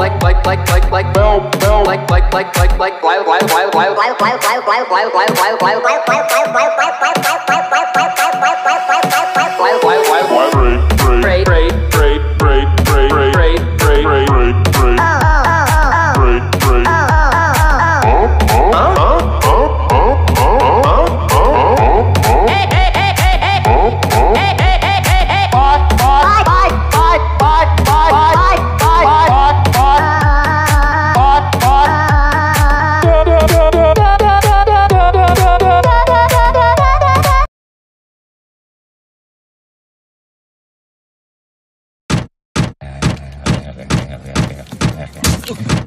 like like like like like bell bell like like like like like wild wild wild wild wild wild wild wild wild wild wild wild wild wild wild wild wild wild Oh.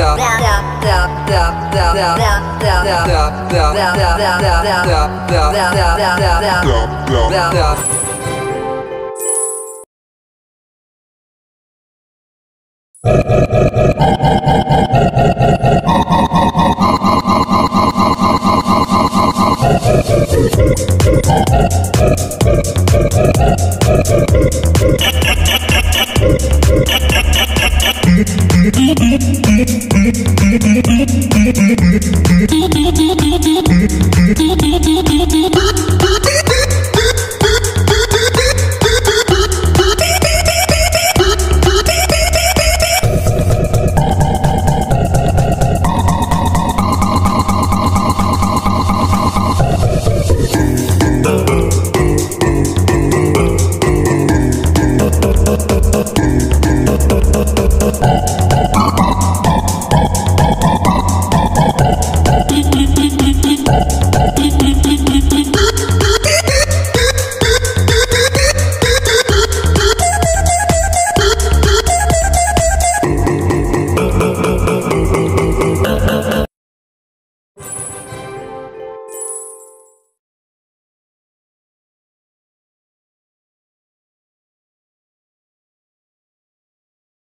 Uh, uh, uh. Oh, oh,